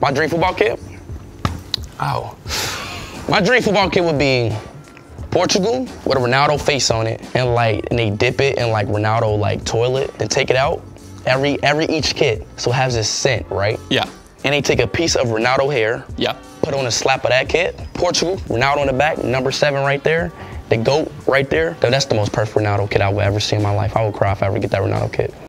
My dream football kit? Oh. My dream football kit would be Portugal with a Ronaldo face on it, and like, and they dip it in like Ronaldo like toilet and take it out. Every every each kit, so it has this scent, right? Yeah. And they take a piece of Ronaldo hair, Yeah. put on a slap of that kit. Portugal, Ronaldo on the back, number seven right there. The GOAT right there. That's the most perfect Ronaldo kit I will ever see in my life. I would cry if I ever get that Ronaldo kit.